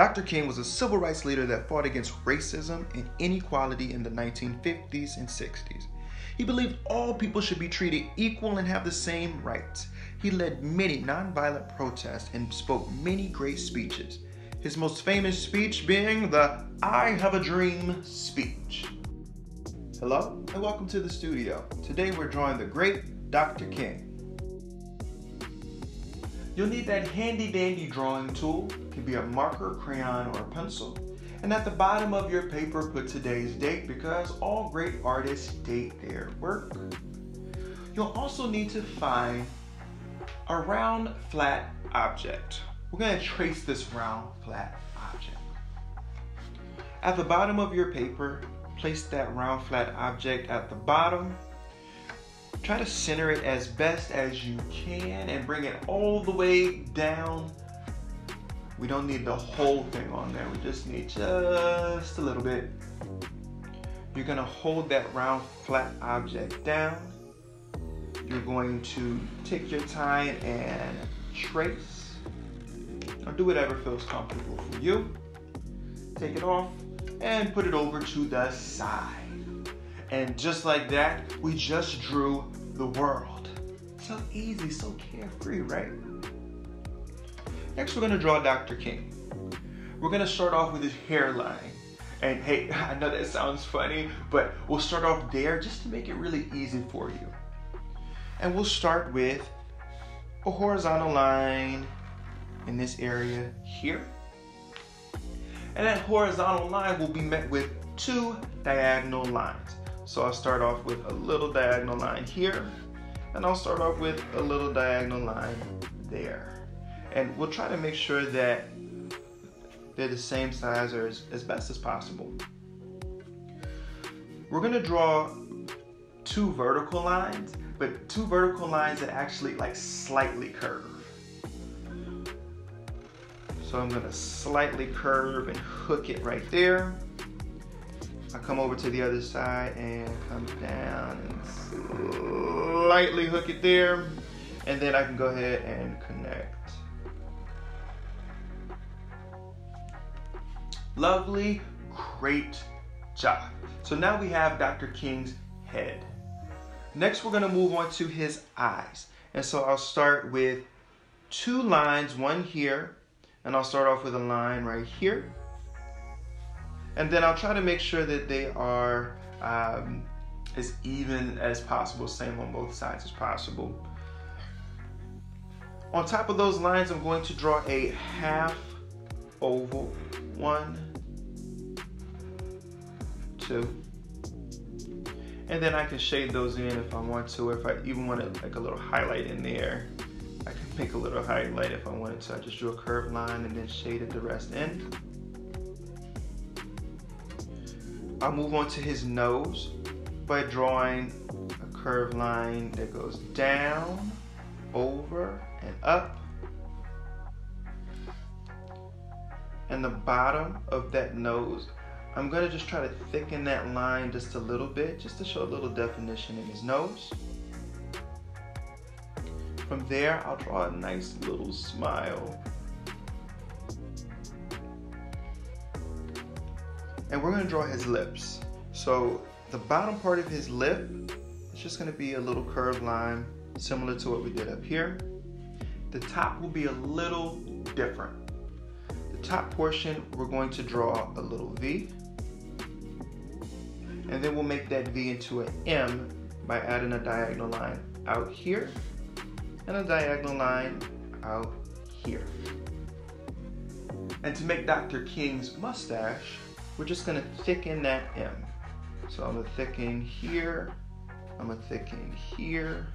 Dr. King was a civil rights leader that fought against racism and inequality in the 1950s and 60s. He believed all people should be treated equal and have the same rights. He led many nonviolent protests and spoke many great speeches. His most famous speech being the I Have a Dream speech. Hello and welcome to the studio. Today we're drawing the great Dr. King. You'll need that handy dandy drawing tool. It can be a marker, crayon, or a pencil. And at the bottom of your paper, put today's date because all great artists date their work. You'll also need to find a round, flat object. We're going to trace this round, flat object. At the bottom of your paper, place that round, flat object at the bottom Try to center it as best as you can and bring it all the way down. We don't need the whole thing on there. We just need just a little bit. You're gonna hold that round flat object down. You're going to take your time and trace or do whatever feels comfortable for you. Take it off and put it over to the side. And just like that, we just drew the world. So easy, so carefree, right? Next, we're gonna draw Dr. King. We're gonna start off with his hairline. And hey, I know that sounds funny, but we'll start off there just to make it really easy for you. And we'll start with a horizontal line in this area here. And that horizontal line will be met with two diagonal lines. So I'll start off with a little diagonal line here, and I'll start off with a little diagonal line there. And we'll try to make sure that they're the same size or as, as best as possible. We're gonna draw two vertical lines, but two vertical lines that actually like slightly curve. So I'm gonna slightly curve and hook it right there. I come over to the other side and come down and slightly hook it there. And then I can go ahead and connect. Lovely, great job. So now we have Dr. King's head. Next, we're gonna move on to his eyes. And so I'll start with two lines, one here, and I'll start off with a line right here and then I'll try to make sure that they are um, as even as possible, same on both sides as possible. On top of those lines, I'm going to draw a half oval. One, two. And then I can shade those in if I want to, if I even want to like a little highlight in there. I can make a little highlight if I wanted to. I just drew a curved line and then shaded the rest in. I'll move on to his nose by drawing a curved line that goes down, over, and up. And the bottom of that nose, I'm gonna just try to thicken that line just a little bit, just to show a little definition in his nose. From there, I'll draw a nice little smile and we're gonna draw his lips. So the bottom part of his lip is just gonna be a little curved line similar to what we did up here. The top will be a little different. The top portion, we're going to draw a little V. And then we'll make that V into an M by adding a diagonal line out here and a diagonal line out here. And to make Dr. King's mustache, we're just gonna thicken that M. So I'm gonna thicken here, I'm gonna thicken here,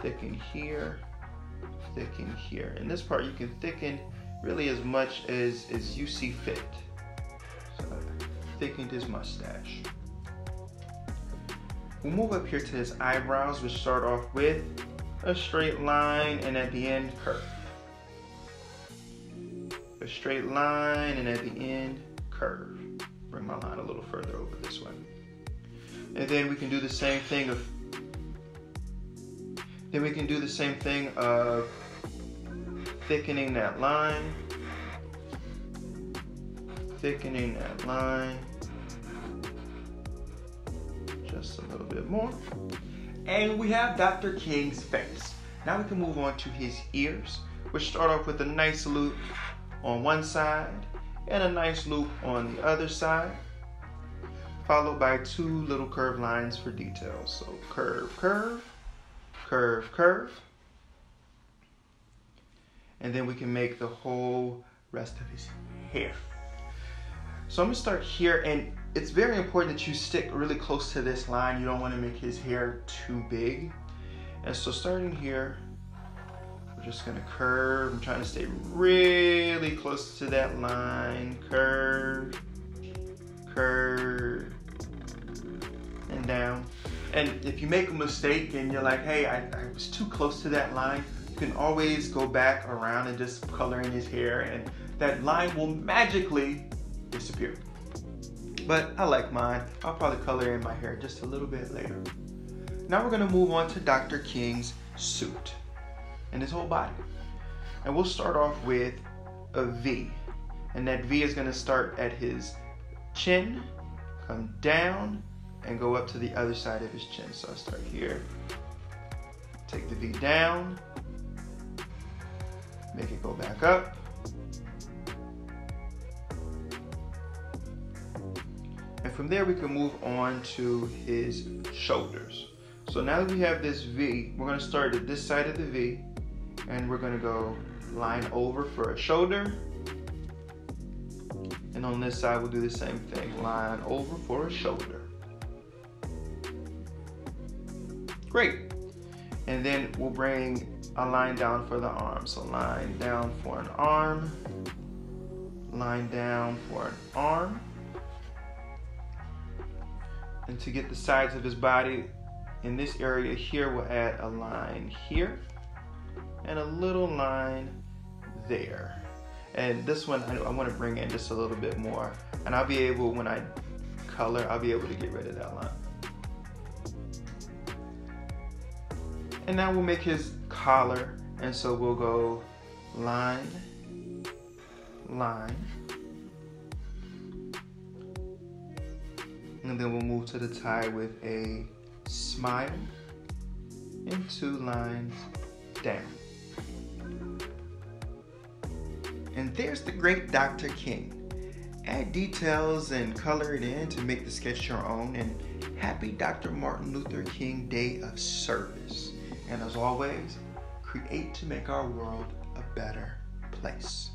thicken here, thicken here. In this part, you can thicken really as much as, as you see fit. So I thickened his mustache. We'll move up here to his eyebrows, which start off with a straight line and at the end, curve. A straight line and at the end, curve bring my line a little further over this way. And then we can do the same thing of then we can do the same thing of thickening that line thickening that line just a little bit more. And we have Dr. King's face. Now we can move on to his ears, which start off with a nice loop on one side and a nice loop on the other side, followed by two little curved lines for details. So curve, curve, curve, curve. And then we can make the whole rest of his hair. So I'm gonna start here and it's very important that you stick really close to this line. You don't wanna make his hair too big. And so starting here, we're just gonna curve. I'm trying to stay really close to that line. Curve, curve, and down. And if you make a mistake and you're like, hey, I, I was too close to that line, you can always go back around and just color in his hair and that line will magically disappear. But I like mine. I'll probably color in my hair just a little bit later. Now we're gonna move on to Dr. King's suit and his whole body. And we'll start off with a V. And that V is gonna start at his chin, come down, and go up to the other side of his chin. So I start here, take the V down, make it go back up, And from there we can move on to his shoulders. So now that we have this V, we're gonna start at this side of the V and we're gonna go line over for a shoulder. And on this side, we'll do the same thing, line over for a shoulder. Great. And then we'll bring a line down for the arm. So line down for an arm, line down for an arm. And to get the sides of his body in this area here, we'll add a line here and a little line there. And this one, I, I want to bring in just a little bit more. And I'll be able, when I color, I'll be able to get rid of that line. And now we'll make his collar. And so we'll go line, line, And then we'll move to the tie with a smile and two lines down. And there's the great Dr. King. Add details and color it in to make the sketch your own. And happy Dr. Martin Luther King Day of Service. And as always, create to make our world a better place.